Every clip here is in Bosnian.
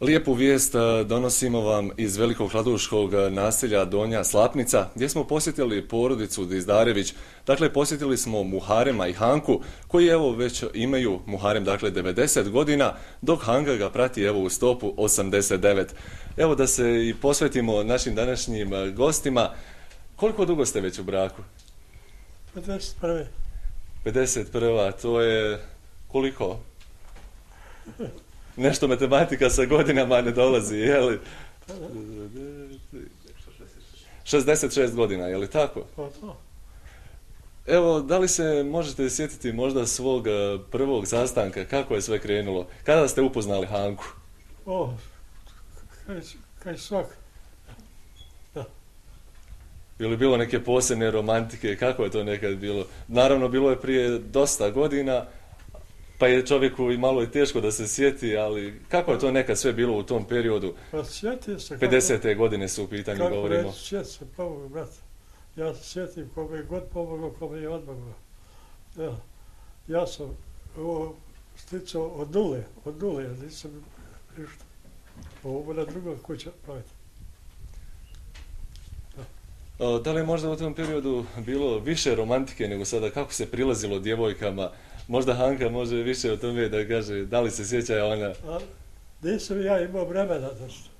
Lijepu vijest e, donosimo vam iz velikog hladuškog naselja Donja Slapnica, gdje smo posjetili porodicu Dizdarević. Dakle, posjetili smo Muharema i Hanku, koji evo već imaju Muharem, dakle, 90 godina, dok Hanka ga prati evo u stopu 89. Evo da se i posvetimo našim današnjim e, gostima. Koliko dugo ste već u braku? 51. 51. To je koliko? nešto matematika sa godinama ne dolazi, je li? 66 godina, je li tako? Pa to. Evo, da li se možete sjetiti možda svog eh, prvog sastanka, kako je sve krenulo? Kada ste upoznali Hanku? O, kaj, kaj svak. Je li bilo neke posebne romantike, kako je to nekad bilo? Naravno, bilo je prije dosta godina, pa je čovjeku i malo i teško da se sjeti, ali kako je to nekad sve bilo u tom periodu? Pa sjeti se kako... 50. godine su u pitanju, kako govorimo. Kako reći, sjeti se, pomogu, brat. Ja se sjetim kome je god pomogao, kome je odmogao. Ja, ja sam ovo sticao od nule, od nule, ja nisam ništa. Ovo na drugom kuća praviti. O, Da li je možda u tom periodu bilo više romantike nego sada? Kako se prilazilo djevojkama? Možda Hanka može više o tome da kaže da li se sjeća ona. A nisam ja imao vremena da što.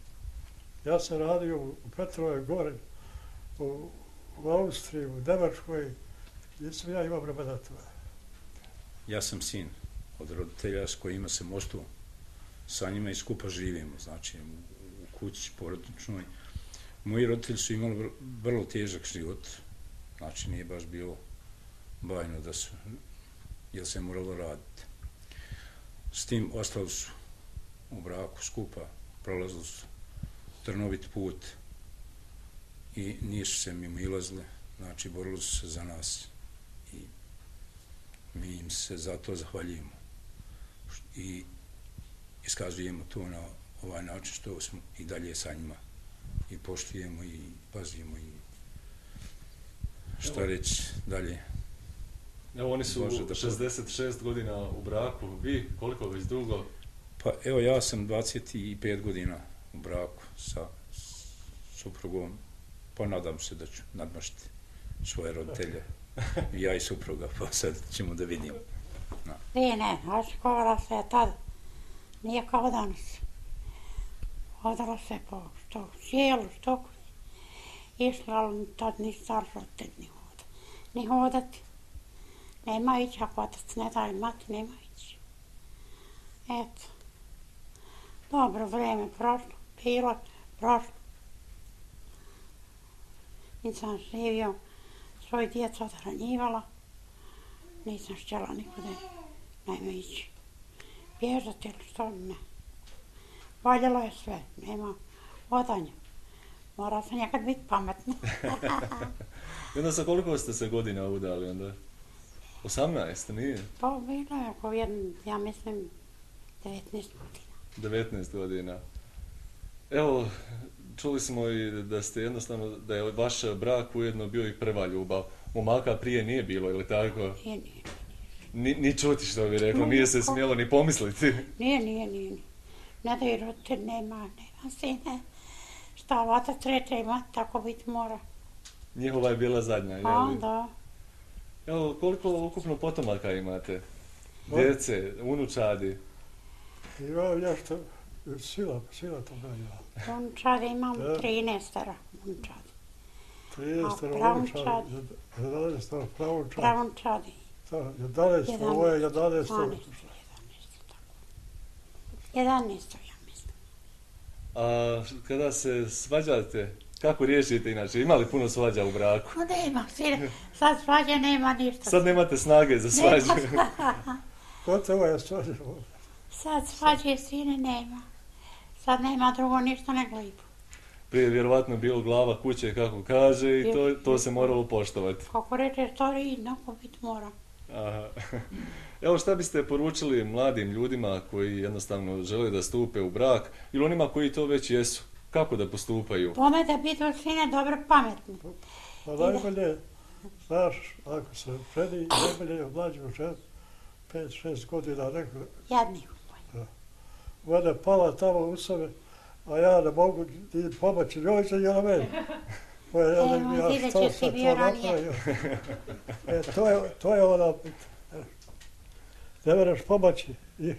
Ja sam radio u Petrovoj gori, u, u Austriji, u Nemačkoj. Nisam ja imao vremena to. Ja sam sin od roditelja s kojima se mostu sa njima i skupa živimo, znači u, u kući porodičnoj. Moji roditelji su imali vrlo, vrlo težak život, znači nije baš bilo bajno da su jer se moralo raditi. S tim ostali su u braku skupa, prolazili su trnovit put i nisu se mimo ilazili, znači borili su se za nas i mi im se za to zahvaljujemo i iskazujemo to na ovaj način što smo i dalje sa njima i poštujemo i pazimo i šta reći dalje. Evo oni su Može da 66 godina u braku, vi koliko već dugo? Pa evo ja sam 25 godina u braku sa suprugom, pa nadam se da ću nadmašiti svoje roditelje, ja i supruga, pa sad ćemo da vidimo. No. Ne, ne, a škola se tad nije kao danas. Hodala se po što, sjelu, što išla, ali tad ni star roditelj ni hoda. Ni hodati. Nema ići, ako otac ne daje mati, nema ići. Eto. Dobro vreme prošlo, bilo, prošlo. Nisam živio, svoje djeca odhranjivala. Nisam štjela nikude, nema ići. Bježati ili što ne. Valjalo je sve, nema odanja. Mora sam nekad biti pametno. I onda sa koliko ste se godina udali onda? 18, nije? Pa bilo je oko jedan, ja mislim, 19 godina. 19 godina. Evo, čuli smo i da ste jednostavno, da je vaš brak ujedno bio i prva ljubav. Momaka prije nije bilo, ili tako? Nije, nije. Ni, ni čuti što bi rekla, nije se smjelo ni pomisliti. Nije, nije, nije. Ne da roditelj nema, nema sine. Šta otac reče ima, tako biti mora. Njihova je bila zadnja, je A, li? da. Evo, koliko ukupno potomaka imate? Djece, unučadi? Imam nešto, sila, sila to da ja. Unčadi imam Da. 13 unčadi. 30 pravunčad? pravunčad, 11 pravunčad, Pravunčadi. da, 11, ovo je 11, 12, 11, tako. 11, ja mislim. A kada se svađate, kako riješite inače? Ima li puno svađa u braku? No nema, sad svađe nema ništa. Sad nemate snage za svađu. gotovo je stvari. Sad svađe sine nema. Sad nema drugo ništa nego lipo. Prije je vjerovatno bilo glava kuće, kako kaže, i to, to se moralo poštovati. Kako reče stari, jednako bit mora. Aha. Evo šta biste poručili mladim ljudima koji jednostavno žele da stupe u brak ili onima koji to već jesu? Kako da postupaju? Pome da budu sine dobro pametni. Pa najbolje, znaš, ako se ženi, najbolje je mlađu ženu, 5-6 godina, neko, Jadni. voda pala tamo u sebe, a ja ne mogu ni pomoći njoj se jela meni. Pa ja ne Evo, ja što sam ti bio to napravio. E, to je, to je ona Ne moraš pomoći. I,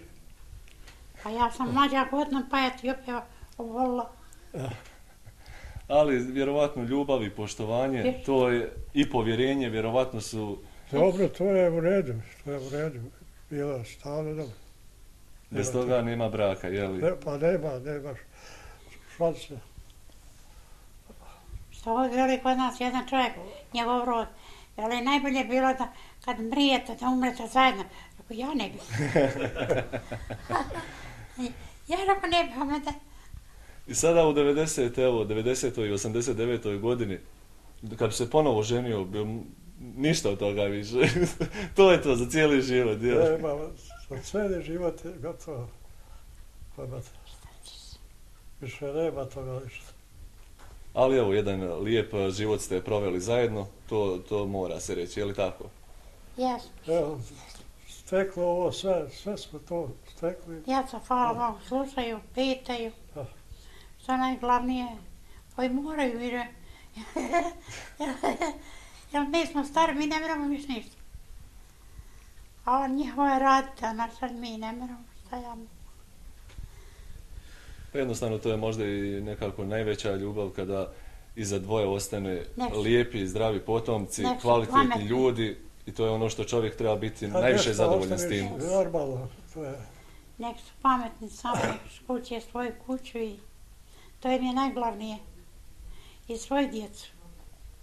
Pa ja sam mlađa godina, pa ja ti opet ovolila. Ali vjerovatno ljubav i poštovanje, Je. to je i povjerenje, vjerovatno su dobro, to je u redu, to je u redu. Bilo stalno dobro. bez Nema toga nema braka, jeli? Ne, pa nema, nemaš šanse. Što ovdje veli kod nas jedan čovjek, njegov rod. Najbolje je bilo da kad mrijete, da umrete zajedno. Rekao, ja ne bi. ja rekao, ne bi, a da... I sada u 90. evo, 90. i 89. godini, kad bi se ponovo ženio, bi ništa od toga više. to je to za cijeli život, jel? Nema, za cijeli život je gotovo. Pa, da, više nema toga ništa. Ali evo, jedan lijep život ste proveli zajedno, to, to mora se reći, je li tako? Jes, Evo, steklo ovo sve, sve smo to stekli. djeca, hvala Bogu, slušaju, pitaju. Da. Što najglavnije, koji moraju, jer... jer mi smo stari, mi ne moramo više ništa. A njihovo je raditi, a naša mi ne moramo, šta ja mogu. Pa Jednostavno to je možda i nekako najveća ljubav kada iza dvoje ostane su- lijepi i zdravi potomci, su kvalitetni pametni. ljudi i to je ono što čovjek treba biti Kad najviše nešto zadovoljan s tim. Normalno, to je. Nek su pametni samo, nek kuće svoju kuću i to im je najglavnije. I svoju djecu.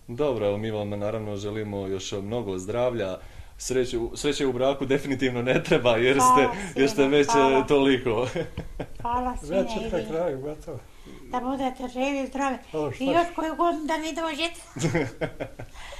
Dobro, evo mi vam naravno želimo još mnogo zdravlja, sreće, u- sreće u braku definitivno ne treba jer ste, Hvala, jer ste sine, već hvala. toliko. Hvala sine Već je pri vi. kraju, gotovo. Da budete živi i zdravi. I još koju godinu da mi dođete.